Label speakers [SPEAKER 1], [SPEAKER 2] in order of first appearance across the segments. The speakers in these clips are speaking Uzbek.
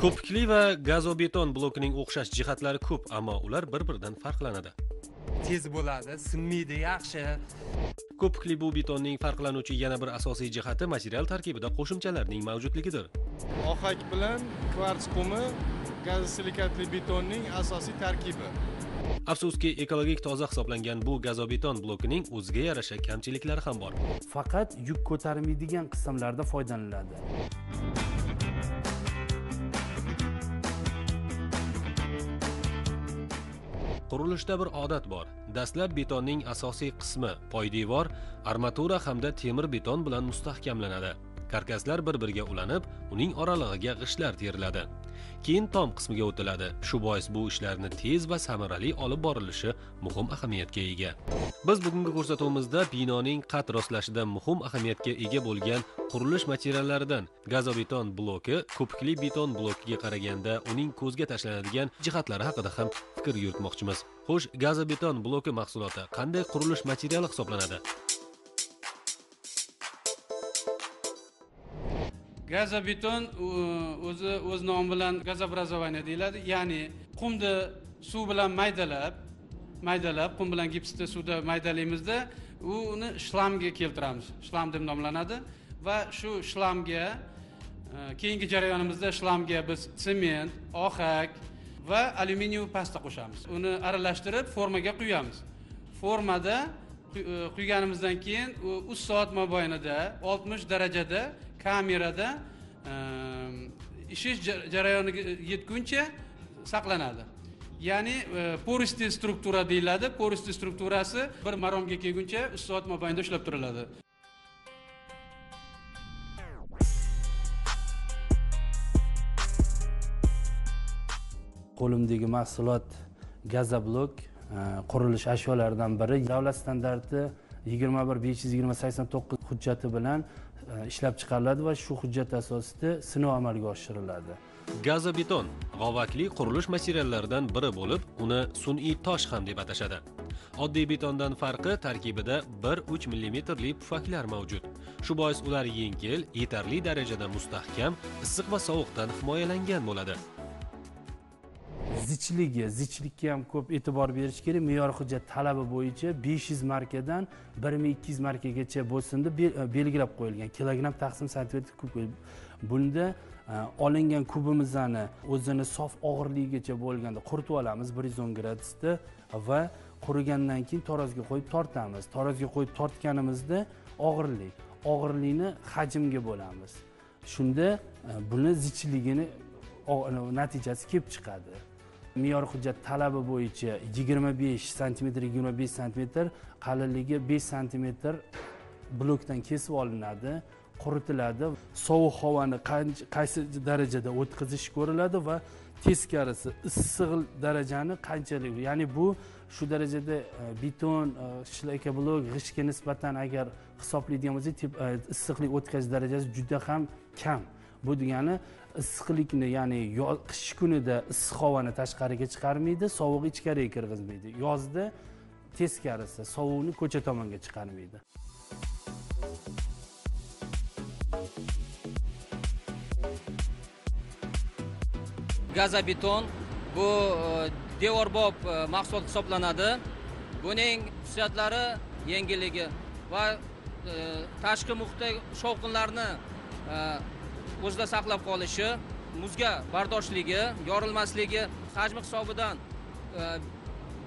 [SPEAKER 1] ko'pikli va gazobeton blokining o'xshash jihatlari ko'p ammo ular bir biridan farqlanadi.
[SPEAKER 2] Tez bo'ladi sinmaydi yaxshi.
[SPEAKER 1] Ko'pikli bu betonning farqlanuvchi yana bir asosiy jihati material tarkibida qo'shimchalarning mavjudligidir.
[SPEAKER 3] Ohak bilan kvarts qumi gazosilikatli betonning asosiy tarkibi.
[SPEAKER 1] Afsuski ekologik toza hisoblangan bu gazobeton blokining o'ziga yarasha kamchiliklari ham bor.
[SPEAKER 4] Faqat yuk ko'tarmaydigan qismlarda foydalaniladi
[SPEAKER 1] qurilishda bir odat bor. Dastlab betonning asosiy qismi poydevor armatura hamda temir beton bilan mustahkamlanadi. Karkaslar bir biriga ulanib uning oralig'iga g'ishtlar teriladi. Keyin tom qismiga o'tiladi. Shu bois bu ishlarni tez va samarali olib borilishi muhim ahamiyatga ega. Biz bugungi ko'rsatuvimizda binoning qad rostlashida muhim ahamiyatga ega bo'lgan qurilish materiallaridan gazobeton bloki ko'pikli beton blokiga qaraganda uning ko'zga tashlanadigan jihatlari haqida ham fikr yuritmoqchimiz. Xo'sh gazobeton bloki mahsuloti qanday qurilish materiali hisoblanadi?
[SPEAKER 5] Gazobeton o'zi o'z nomi bilan gazobrazovание deyiladi. Ya'ni qumni suv bilan maydalab maydalab qum bilan gipsni suvda maydalaymizda uni shlamga keltiramiz. Shlam deb nomlanadi. Va shu shlamga e, keyingi jarayonimizda shlamga biz sement ohak va alyuminiy pasta qo'shamiz. Uni aralashtirib formaga quyamiz. Formada e, quyganimizdan keyin u uch soat mobaynida oltmish darajada kamerada ehm, ishish jarayoniga yetguncha saqlanadi. Ya'ni e, poristi struktura deyiladi. Poristi strukturasi bir maromga kelguncha uch soat mobaynida ushlab turiladi.
[SPEAKER 4] Qo'limdagi mahsulot gazoblok e, qurilish ashyolaridan biri. Davlat standarti yigirma bir besh yuz yigirma sakson to'qqiz hujjati bilan e, ishlab chiqariladi va shu hujjat asosida sinov amalga oshiriladi.
[SPEAKER 1] Gazobeton g'ovakli qurilish materiallaridan biri bo'lib uni sun'iy tosh ham deb atashadi. Oddiy betondan farqi tarkibida 1-3 millimetrli pufaklar mavjud. Shu bois ular yengil yetarli darajada mustahkam issiq va sovuqdan himoyalangan bo'ladi.
[SPEAKER 4] Zichligi zichlikka ham ko'p e'tibor berish kerak. Me'yor hujjat talabi bo'yicha besh yuz markadan bir ming ikki yuz markagacha bo'lsin deb e, belgilab qo'yilgan. Kilogramm taqsim santimetr kub bunda e, olingan kubimizni o'zini sof og'irligigacha bo'lganda quritib olamiz bir yuz o'n gradusda va qurigandan keyin tarozga qo'yib tortamiz. Tarozga qo'yib tortganimizda og'irlik og'irlikni hajmga bo'lamiz. Shunda e, buni zichligini natijasi kelib chiqadi. Me'yor hujjat talabi bo'yicha yigirma besh santimetr yigirma besh santimetr qalinligi besh santimetr blokdan kesib olinadi quritiladi. Sovuq havoni qaysi darajada o'tkazish ko'riladi va teskarisi issiq darajani qanchalik ya'ni bu shu darajada e, beton e, shlaka blok g'ishtga nisbatan agar hisoblaydigan bo'lsak e, issiqlik o'tkazish darajasi juda ham kam. Bu degani issiqlikni ya'ni qish kunida issiq havoni tashqariga chiqarmaydi sovuq ichkariga kirgizmaydi. Yozda teskarisi sovuqni ko'cha tomonga chiqarmaydi.
[SPEAKER 6] Gazobeton bu e, devorbob e, mahsulot hisoblanadi. Buning xususiyatlari yengilligi va e, tashqi muhitdagi shovqinlarni o'zida saqlab qolishi muzga bardoshligi yorilmasligi hajmi hisobidan e,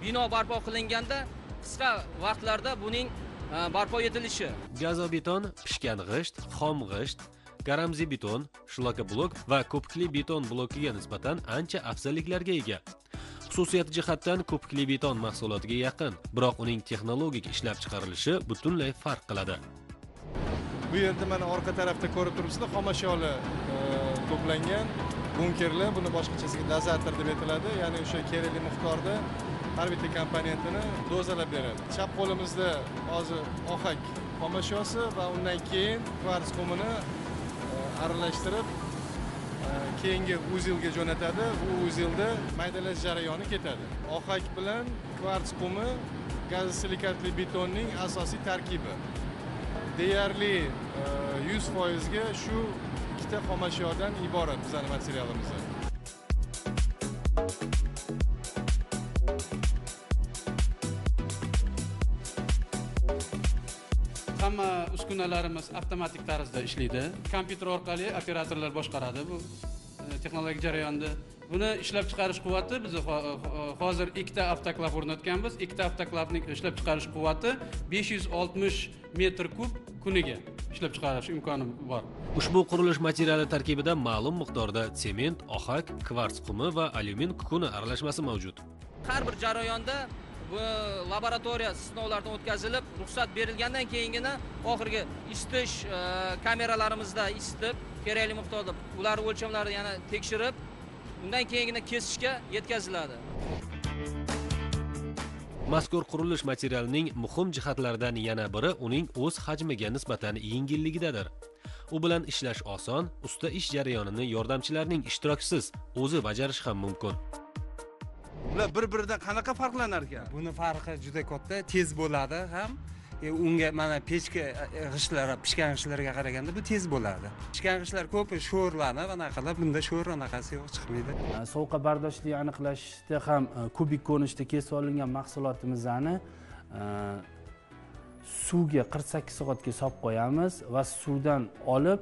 [SPEAKER 6] bino barpo qilinganda qisqa vaqtlarda buning e, barpo etilishi.
[SPEAKER 1] Gazobeton pishgan g'isht xom g'isht garamzi beton shloka blok va ko'pikli beton blokiga nisbatan ancha afzalliklarga ega. Xususiyati jihatdan ko'pikli beton mahsulotiga yaqin biroq uning texnologik ishlab chiqarilishi butunlay farq qiladi.
[SPEAKER 3] Bu yerda mana orqa tarafda ko'rib turibsizlar xomashyolar e, to'plangan bunkerlar. Buni boshqachasiga dozator deb aytiladi ya'ni o'sha kerakli miqdorda har bitta komponentini dozalab beradi. Chap qo'limizda hozir ohak xomashyosi va undan keyin kvarts qumini e, aralashtirib e, keyingi uzilga jo'natadi. U uzilda maydalash jarayoni ketadi. Ohak bilan kvarts qumi gazosilikatli betonning asosiy tarkibi. deyarli e, yuz foizga shu ikkita xomashyodan iborat bizani materialimiz
[SPEAKER 5] hamma uskunalarimiz avtomatik tarzda ishlaydi. Kompyuter orqali operatorlar boshqaradi. Bu e, texnologik jarayonni buni ishlab chiqarish quvvati biz ho- ho- hozir ikkita avtoklav o'rnatganmiz. Ikkita avtoklavning ishlab chiqarish quvvati besh yuz oltmish metr kub kuniga ishlab chiqarish imkoni bor.
[SPEAKER 1] Ushbu qurilish materiali tarkibida ma'lum miqdorda sement ohak kvarts qumi va alyumin kukuni aralashmasi mavjud.
[SPEAKER 6] Har bir jarayonda bu laboratoriya sinovlardan o'tkazilib ruxsat berilgandan keyingina oxirgi isitish e, kameralarimizda isitib kerakli miqdorda ular o'lchamlarini yana tekshirib undan keyingina kesishga yetkaziladi.
[SPEAKER 1] Mazkur qurilish materialining muhim jihatlaridan yana biri uning o'z hajmiga nisbatan yengilligidadir. U bilan ishlash oson usta ish jarayonini yordamchilarning ishtirokisiz o'zi bajarishi ham mumkin.
[SPEAKER 7] Ular bir biridan qanaqa farqlanar ekan
[SPEAKER 2] buni farqi juda katta tez bo'ladi ham unga mana pechka e, e, g'ishtlar pishgan g'ishtlarga qaraganda bu tez bo'ladi pishgan g'ishtlar ko'pi sho'rlanib qilib bunda sho'r anaqasi yo'q chiqmaydi.
[SPEAKER 4] E, sovuqqa bardoshli aniqlashda ham e, kubik ko'rinishda kesib olingan mahsulotimizni e, suvga qirq sakkiz soatga solib qo'yamiz va suvdan olib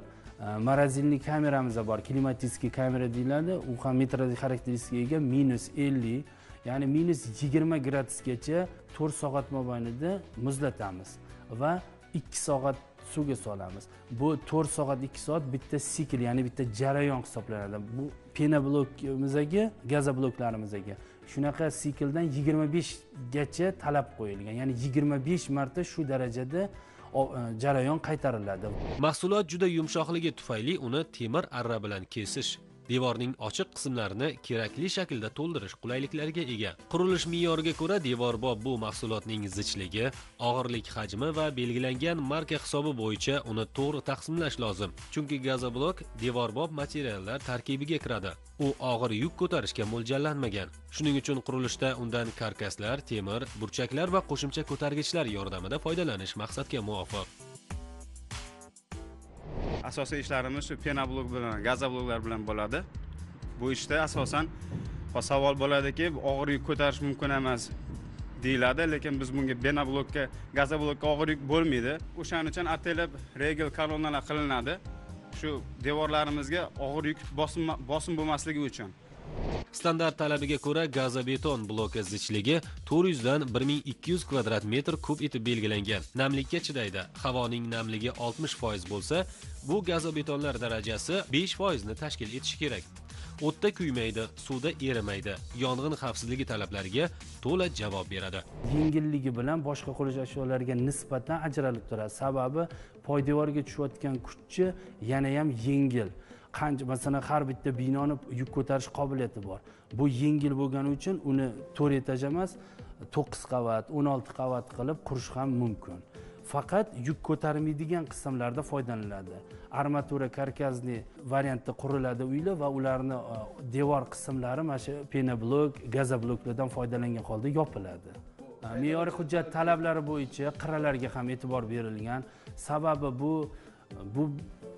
[SPEAKER 4] морозильный kameramizda kameramiz bor klimatический kamera deyiladi. U ham metralik xarakteristikaga ega minus ellik ya'ni minus yigirma gradusgacha to'rt soat mobaynida muzlatamiz va ikki soat suvga solamiz. Bu to'rt soat ikki soat bitta sikl ya'ni bitta jarayon hisoblanadi. Bu pena blokimizga bloklarimizga shunaqa sikldan yigirma beshgacha talab qo'yilgan. Ya'ni yigirma besh marta shu darajada e, jarayon qaytariladi.
[SPEAKER 1] Mahsulot juda yumshoqligi tufayli uni temir arra bilan kesish devorning ochiq qismlarini kerakli shaklda to'ldirish qulayliklariga ega. Qurilish me'yoriga ko'ra devorbob bu mahsulotning zichligi og'irlik hajmi va belgilangan marka hisobi bo'yicha uni to'g'ri taqsimlash lozim. Chunki gazoblok devorbob materiallar tarkibiga kiradi. U og'ir yuk ko'tarishga mo'ljallanmagan. Shuning uchun qurilishda undan karkaslar temir burchaklar va qo'shimcha ko'targichlar yordamida foydalanish maqsadga muvofiq.
[SPEAKER 7] Asosiy ishlarimiz shu penoblok bilan gazobloklar bilan bo'ladi. Bu ishda asosan savol bo'ladiki og'ir yuk ko'tarish mumkin emas deyiladi lekin biz bunga benoblokka gazoblokka og'ir yuk bo'lmaydi. O'shaning uchun ataylab regel kolonnalar qilinadi. Shu devorlarimizga og'ir yuk bosim bosim bo'lmasligi uchun.
[SPEAKER 1] Standart talabiga ko'ra gazobeton bloki zichligi 400 dan 1200 kvadrat metr kub etib belgilangan. Namlikka chidaydi. Havoning namligi 60 foiz bo'lsa bu gazobetonlar darajasi 5 foizni tashkil etishi kerak. O'tda kuymaydi suvda erimaydi. Yong'in xavfsizligi talablariga to'la javob beradi.
[SPEAKER 4] Yengilligi bilan boshqa qurilish ashyolariga nisbatan ajralib turadi. Sababi poydevorga tushayotgan kuchchi yanayam yengil. Qancha masalan har bitta binoni yuk ko'tarish qobiliyati bor. Bu yengil bo'lgani uchun uni to'rt etaj emas to'qqiz qavat o'n olti qavat qilib qurish ham mumkin. Faqat yuk ko'tarmaydigan qismlarda foydalaniladi. Armatura karkazniy variantda quriladi uylar va ularni e, devor qismlari mana shu penoblok gazobloklardan foydalangan holda yopiladi. E, me'yoriy hujjat talablari bo'yicha qirralarga ham e'tibor berilgan. Sababi bu bu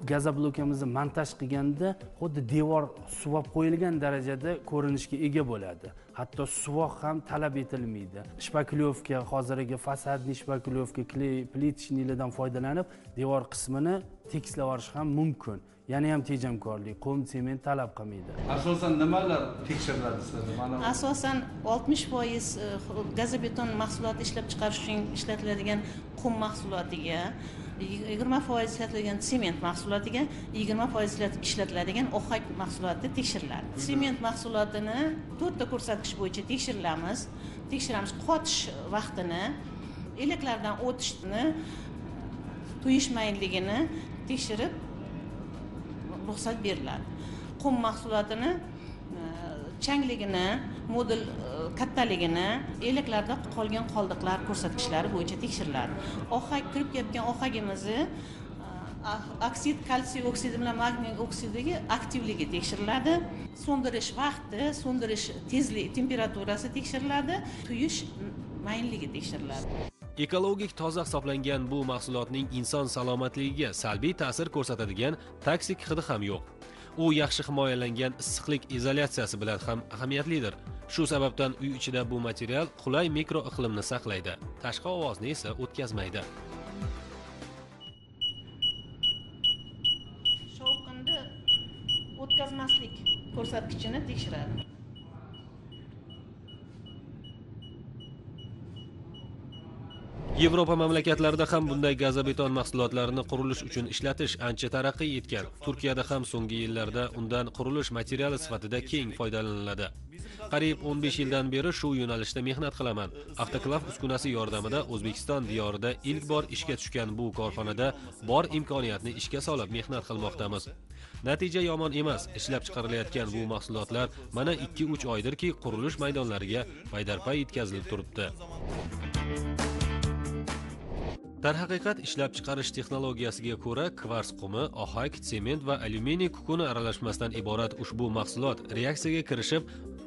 [SPEAKER 4] gazoblokamizni montaj qilganda xuddi devor suvab qo'yilgan darajada ko'rinishga ega bo'ladi. Hatto suvoq ham talab etilmaydi. Shpaklyovka hozirgi fasadniy shpaklyovka kley plitishnilardan foydalanib devor qismini tekislab yuborish ham mumkin. Yana ham tejamkorlik qum sement talab qilmaydi.
[SPEAKER 8] Asosan nimalar tekshiriladi sizlarda mana
[SPEAKER 9] asosan oltmish foiz e, gazobeton mahsuloti ishlab chiqarish uchun ishlatiladigan qum mahsulotiga yigirma foiz ishlatiladigan sement mahsulotiga yigirma foiz ishlatiladigan ohak mahsuloti tekshiriladi sement mahsulotini to'rtta ko'rsatkich bo'yicha tekshirilamiz tekshiramiz qotish vaqtini elaklardan o'tishni tuyishmayligini tekshirib ruxsat beriladi. Qum mahsulotini e, changligini modul e, kattaligini elaklarda qolgan qoldiqlar ko'rsatkichlari bo'yicha tekshiriladi ohak kirib ketgan ohagimizni oksid kalsiy oksidi bilan magniy oksidiga aktivligi tekshiriladi so'ndirish vaqti so'ndirish tezlik temperaturasi tekshiriladi tuyish mayinligi tekshiriladi
[SPEAKER 1] ekologik toza hisoblangan bu mahsulotning inson salomatligiga salbiy ta'sir ko'rsatadigan toksik hidi ham yo'q. u yaxshi himoyalangan issiqlik izolyatsiyasi bilan ham ahamiyatlidir. Shu sababdan uy ichida bu material qulay mikro iqlimni saqlaydi. Tashqi ovozni esa o'tkazmaydi.
[SPEAKER 9] Shovqinni o'tkazmaslik ko'rsatkichini tekshiradi.
[SPEAKER 1] Yevropa mamlakatlarida ham bunday gazobeton mahsulotlarini qurilish uchun ishlatish ancha taraqqiy etgan turkiyada ham so'nggi yillarda undan qurilish materiali sifatida keng foydalaniladi. Qariyb 15 yildan beri shu yo'nalishda mehnat qilaman. Avtoklav uskunasi yordamida o'zbekiston diyorida ilk bor ishga tushgan bu korxonada bor imkoniyatni ishga solib mehnat qilmoqdamiz. Natija yomon emas ishlab chiqarilayotgan bu mahsulotlar mana 2-3 oydirki qurilish maydonlariga paydarpay yetkazilib turibdi. Darhaqiqat ishlab chiqarish texnologiyasiga ko'ra kvars qumi ohak sement va alyuminiy kukuni aralashmasidan iborat ushbu mahsulot reaksiyaga kirishib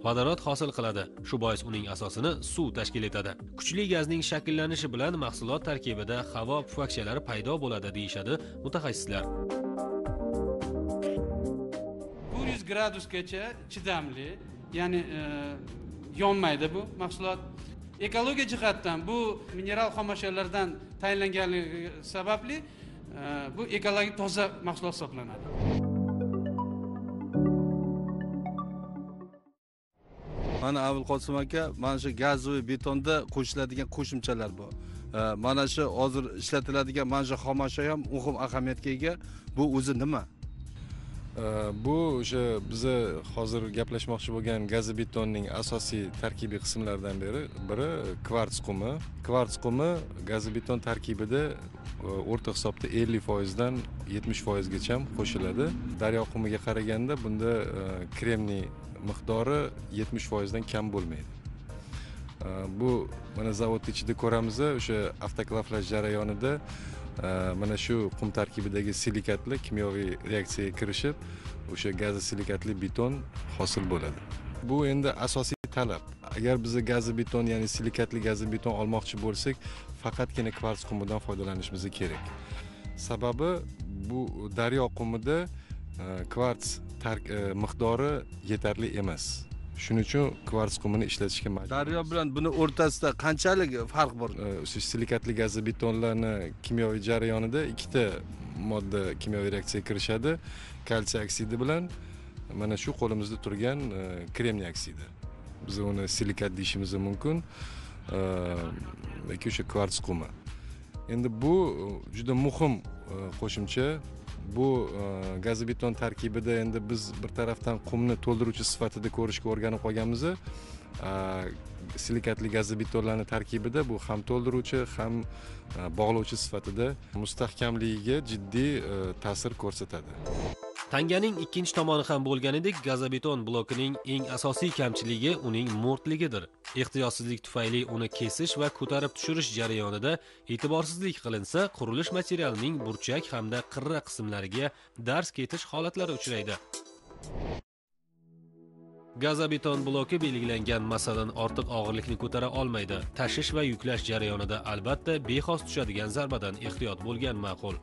[SPEAKER 1] vodorod hosil qiladi. Shu bois uning asosini suv tashkil etadi. Kuchli gazning shakllanishi bilan mahsulot tarkibida havo pufakchalari paydo bo'ladi deyishadi mutaxassislar.
[SPEAKER 5] 400 gradusgacha chidamli ya'ni e, yonmaydi bu mahsulot. Ekologiya jihatdan bu mineral xomashyolardan tayinlanganligi sababli e, bu ekologik toza mahsulot hisoblanadi.
[SPEAKER 8] Mana abulqosim aka mana shu gazoviy betonda qo'shiladigan qo'shimchalar bor. E, mana shu hozir ishlatiladigan mana shu xomashyo ham muhim ahamiyatga ega. Bu o'zi nima?
[SPEAKER 3] Bu o'sha biza hozir gaplashmoqchi bo'lgan gazobetonning asosiy tarkibiy qismlaridan biri biri kvarts qumi kvarts qumi gazobeton tarkibida o'rta hisobda ellik foizdan yetmish foizgacha qo'shiladi daryo qumiga qaraganda bunda kremniy miqdori yetmish foizdan kam bo'lmaydi bu mana zavodni ichida ko'ramiz o'sha avtoklavlash jarayonida Э, mana shu qum tarkibidagi silikatlar kimyoviy reaksiyaga kirishib o'sha gazosilikatli beton hosil bo'ladi. Bu endi asosiy talab. Agar biz gazi beton ya'ni silikatli gazi beton olmoqchi bo'lsak faqatgina kvarts qumidan foydalanishimiz kerak. Sababi bu daryo qumida e, kvarts e, miqdori yetarli emas. Shuning uchun kvarts qumini ishlatishga majbur.
[SPEAKER 8] Daryo bilan buni o'rtasida qanchalik farq bor?
[SPEAKER 3] O'sha silikatli gazobetonlarni kimyoviy jarayonida ikkita modda kimyoviy reaksiyaga kirishadi. Kalsiy oksidi bilan mana shu qo'limizda turgan e, kremniy oksidi. Biz uni silikat deyishimiz mumkin. E, yoki o'sha kvarts qumi endi bu juda muhim e, qo'shimcha bu e, gazobeton tarkibida endi biz bir tarafdan qumni to'ldiruvchi sifatida ko'rishga o'rganib qolganmiz e, silikatli gazobetonlarni tarkibida bu ham to'ldiruvchi ham e, bog'lovchi sifatida mustahkamligiga jiddiy ta'sir ko'rsatadi.
[SPEAKER 1] Tanganing ikkinchi tomoni ham bo'lganidek gazobeton blokining eng asosiy kamchiligi uning mo'rtligidir ehtiyotsizlik tufayli uni kesish va ko'tarib tushirish jarayonida e'tiborsizlik qilinsa qurilish materialining burchak hamda qirra qismlariga darz ketish holatlari uchraydi. Gazobeton bloki belgilangan masalan ortiq og'irlikni ko'tara olmaydi. Tashish va yuklash jarayonida albatta bexos tushadigan zarbadan ehtiyot bo'lgan ma'qul.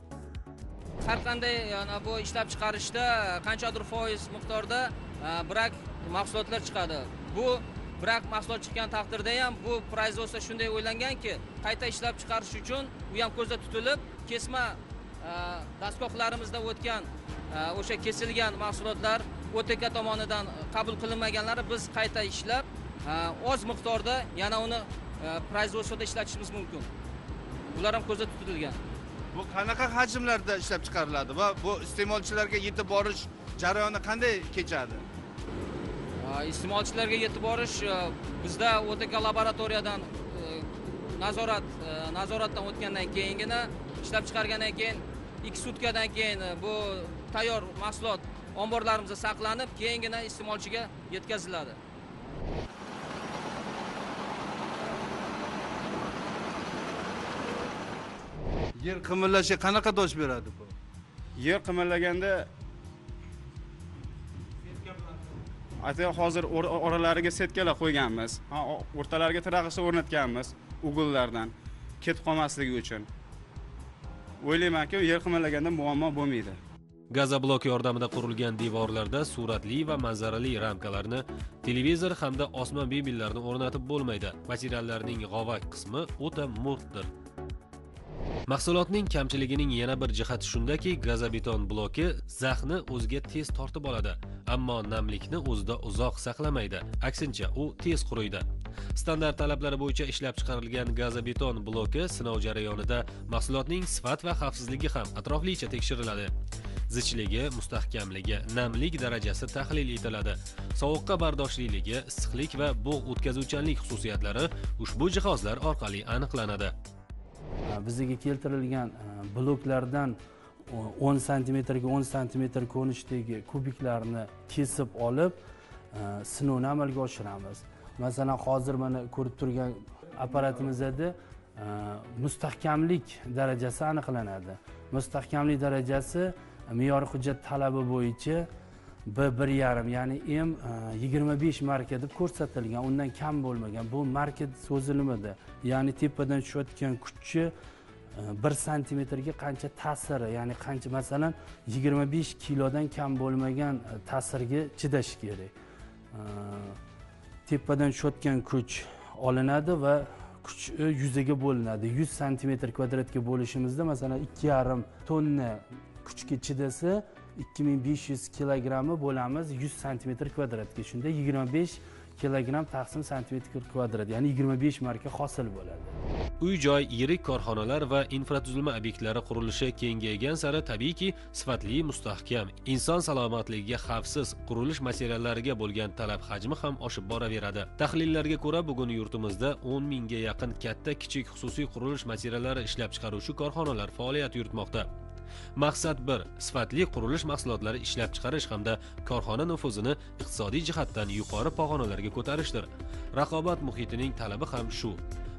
[SPEAKER 6] Har qanday yana bu ishlab chiqarishda qanchadir foiz miqdorda e, brak mahsulotlar chiqadi. Bu brak mahsulot chiqqan taqdirda ham bu производство shunday o'ylanganki qayta ishlab chiqarish uchun u ham ko'zda tutilib kesma e, dastgohlarimizda o'tgan e, o'sha kesilgan mahsulotlar otk tomonidan qabul qilinmaganlari biz qayta ishlab oz miqdorda yana uni производствоda ishlatishimiz mumkin. Bular ham ko'zda tutilgan.
[SPEAKER 8] Bu qanaqa hajmlarda ishlab chiqariladi va bu iste'molchilarga yetib borish jarayoni qanday kechadi?
[SPEAKER 6] Iste'molchilarga yetib borish e, bizda otk laboratoriyadan e, nazorat e, nazoratdan o'tgandan keyingina ishlab chiqargandan keyin ikki sutkadan keyin bu tayyor mahsulot omborlarimizda saqlanib keyingina iste'molchiga yetkaziladi.
[SPEAKER 8] Yer qimirlashiga qanaqa dosh beradi bu?
[SPEAKER 7] Yer qimirlaganda aytgan hozir oralariga setkalar qo'yganmiz. O'rtalariga tirag'ichlar o'rnatganmiz ugllardan ketib qolmasligi uchun. O'ylaymanki yer qimirlaganda muammo bo'lmaydi.
[SPEAKER 1] Gazoblok yordamida qurilgan devorlarda suratli va manzarali ramkalarni televizor hamda osmon bibellarni o'rnatib bo'lmaydi. Materiallarning g'ovak qismi o'ta mo'rtdir mahsulotning kamchiligining yana bir jihati shundaki gazobeton bloki zaxni o'ziga tez tortib oladi ammo namlikni o'zida uzoq saqlamaydi. Aksincha u tez quriydi. Standart talablari bo'yicha ishlab chiqarilgan gazobeton bloki sinov jarayonida mahsulotning sifat va xavfsizligi ham atroflicha tekshiriladi. Zichligi mustahkamligi namlik darajasi tahlil etiladi. Sovuqqa bardoshliligi issiqlik va bug' o'tkazuvchanlik xususiyatlari ushbu jihozlar orqali aniqlanadi.
[SPEAKER 4] Э, bizga keltirilgan э, bloklardan э, o'n santimetrga o'n santimetr ko'rinishdagi kubiklarni kesib olib sinovni amalga oshiramiz. Masalan hozir mana ko'rib turgan apparatimizda mustahkamlik darajasi aniqlanadi. Mustahkamlik darajasi me'yoriy hujjat talabi bo'yicha b bir yarim ya'ni m e, yigirma besh marka deb ko'rsatilgan undan kam bo'lmagan. Bu marka so'zi nimada ya'ni tepadan tushayotgan kuchni e, bir santimetrga qancha ta'siri ya'ni qancha masalan yigirma besh kilodan kam bo'lmagan e, ta'sirga chidashi kerak. Tepadan tushayotgan kuch olinadi va kuch yuzaga bo'linadi. Yuz santimetr kvadratga bo'lishimizda masalan ikki yarim tonna kuchga chidasa ikki ming besh yuz kilogrammi bo'lamiz 100 santimetr kvadratga. Shunda yigirma besh kilogramm taqsim santimetr kvadrat ya'ni yigirma besh marka hosil bo'ladi.
[SPEAKER 1] Uy joy yirik korxonalar va infratuzilma obyektlari qurilishi kengaygan sari tabiiyki sifatli mustahkam inson salomatligiga xavfsiz qurilish materiallariga bo'lgan talab hajmi ham oshib boraveradi. Tahlillarga ko'ra bugun yurtimizda 10 mingga yaqin katta kichik xususiy qurilish materiallari ishlab chiqaruvchi korxonalar faoliyat yuritmoqda. Maqsad bir sifatli qurilish mahsulotlari ishlab chiqarish hamda korxona nufuzini iqtisodiy jihatdan yuqori pog'onalarga ko'tarishdir. Raqobat muhitining talabi ham shu.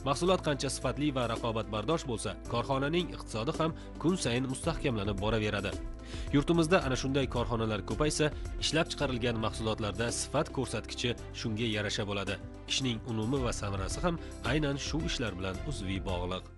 [SPEAKER 1] Mahsulot qancha sifatli va raqobatbardosh bo'lsa korxonaning iqtisodi ham kun sayin mustahkamlanib boraveradi. Yurtimizda ana shunday korxonalar ko'paysa ishlab chiqarilgan mahsulotlarda sifat ko'rsatkichi shunga yarasha bo'ladi. Ishning unumi va samarasi ham aynan shu ishlar bilan uzviy bog'liq.